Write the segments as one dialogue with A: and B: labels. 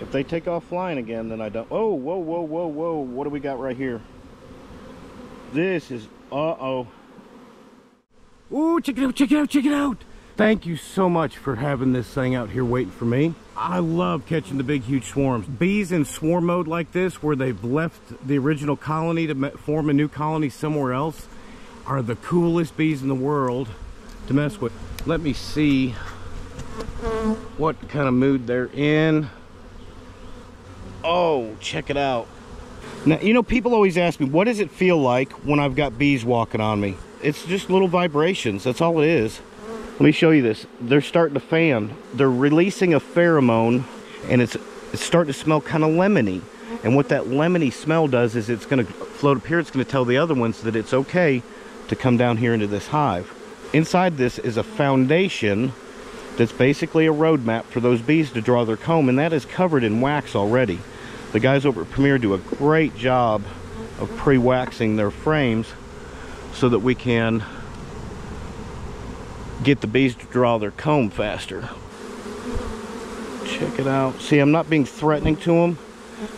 A: If they take off flying again, then I don't. Oh, whoa, whoa, whoa, whoa. What do we got right here? This is, uh-oh. Ooh, check it out, check it out, check it out. Thank you so much for having this thing out here waiting for me. I love catching the big, huge swarms. Bees in swarm mode like this, where they've left the original colony to form a new colony somewhere else, are the coolest bees in the world to mess with. Let me see what kind of mood they're in. Oh, check it out. Now, you know, people always ask me, what does it feel like when I've got bees walking on me? It's just little vibrations. That's all it is. Let me show you this. They're starting to fan. They're releasing a pheromone, and it's, it's starting to smell kind of lemony. And what that lemony smell does is it's going to float up here. It's going to tell the other ones that it's okay to come down here into this hive. Inside this is a foundation that's basically a roadmap for those bees to draw their comb, and that is covered in wax already. The guys over at Premier do a great job of pre-waxing their frames so that we can get the bees to draw their comb faster. Check it out. See, I'm not being threatening to them,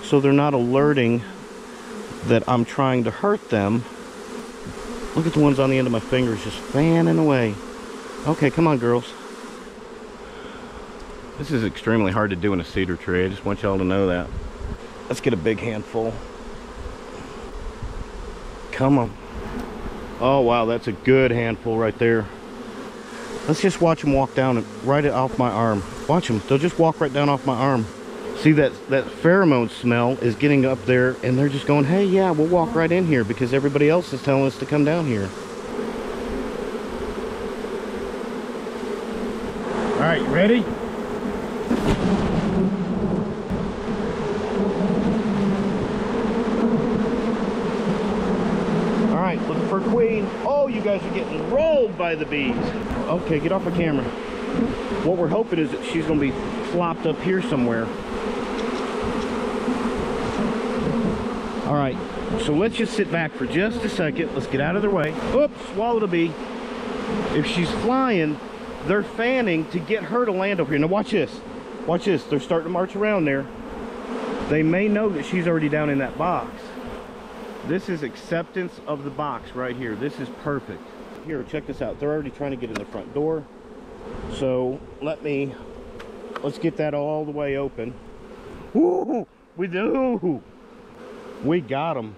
A: so they're not alerting that I'm trying to hurt them. Look at the ones on the end of my fingers just fanning away. Okay, come on, girls. This is extremely hard to do in a cedar tree. I just want y'all to know that. Let's get a big handful. Come on. Oh, wow, that's a good handful right there. Let's just watch them walk down right off my arm. Watch them. They'll just walk right down off my arm. See, that, that pheromone smell is getting up there, and they're just going, hey, yeah, we'll walk right in here because everybody else is telling us to come down here. All right, ready? All right, looking for queen. Oh, you guys are getting rolled by the bees. Okay, get off the camera. What we're hoping is that she's gonna be flopped up here somewhere. All right, so let's just sit back for just a second. Let's get out of their way. Oops, swallowed a bee. If she's flying, they're fanning to get her to land over here. Now watch this. Watch this. They're starting to march around there. They may know that she's already down in that box. This is acceptance of the box right here. This is perfect. Here, check this out. They're already trying to get in the front door. So let me, let's get that all the way open. Woo! We do! We got them.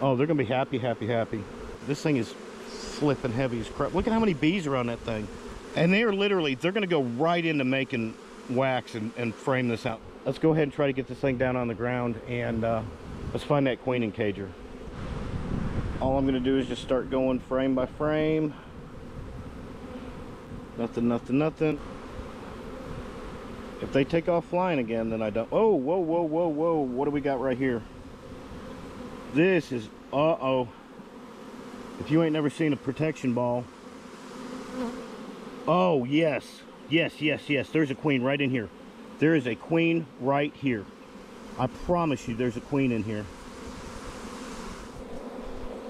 A: Oh, they're gonna be happy, happy, happy. This thing is flipping heavy as crap. Look at how many bees are on that thing. And they are literally, they're gonna go right into making wax and, and frame this out. Let's go ahead and try to get this thing down on the ground and uh, let's find that queen and cager. All I'm gonna do is just start going frame by frame. Nothing, nothing, nothing. If they take off flying again, then I don't. Oh, whoa, whoa, whoa, whoa. What do we got right here? This is, uh-oh. If you ain't never seen a protection ball. Oh, yes. Yes, yes, yes. There's a queen right in here. There is a queen right here. I promise you there's a queen in here.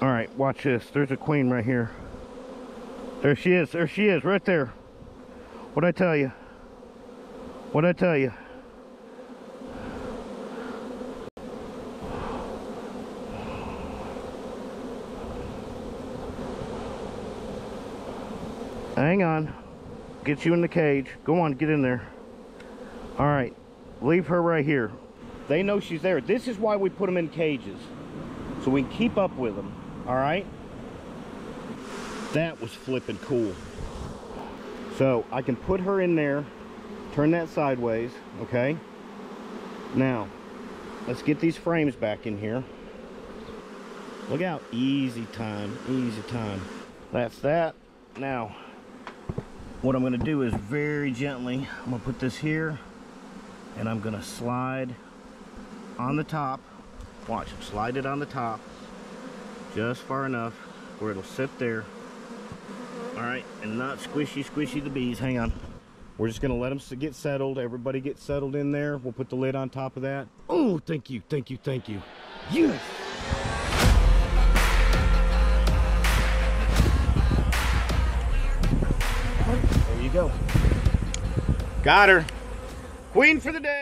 A: All right, watch this. There's a queen right here. There she is. There she is, right there. What'd I tell you? What'd I tell you? Hang on. Get you in the cage. Go on, get in there. All right. Leave her right here. They know she's there. This is why we put them in cages. So we keep up with them. All right? That was flipping cool. So I can put her in there, turn that sideways, okay? Now, let's get these frames back in here. Look out, easy time, easy time. That's that. Now, what I'm gonna do is very gently, I'm gonna put this here, and I'm gonna slide on the top. Watch, slide it on the top, just far enough where it'll sit there. All right, and not squishy, squishy the bees. Hang on. We're just gonna let them get settled. Everybody get settled in there. We'll put the lid on top of that. Oh, thank you, thank you, thank you. Yes! Got her. Queen for the day.